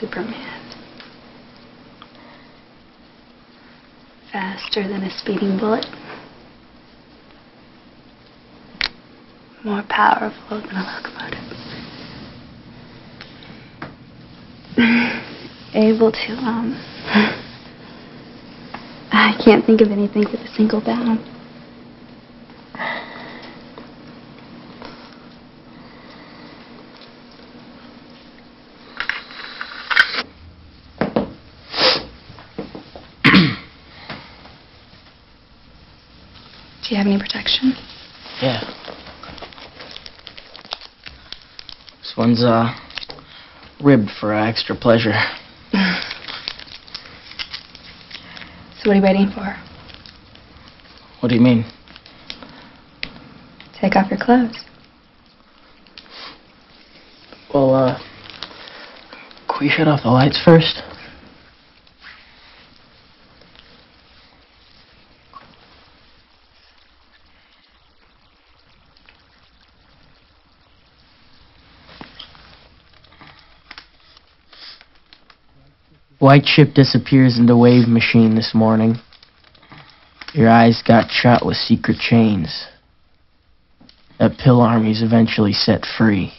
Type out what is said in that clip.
Superman. Faster than a speeding bullet. More powerful than a locomotive. Able to, um. I can't think of anything with a single bound. Do you have any protection? Yeah. This one's, uh, ribbed for uh, extra pleasure. So what are you waiting for? What do you mean? Take off your clothes. Well, uh, can we shut off the lights first? White ship disappears in the wave machine this morning. Your eyes got shot with secret chains. That pill army's eventually set free.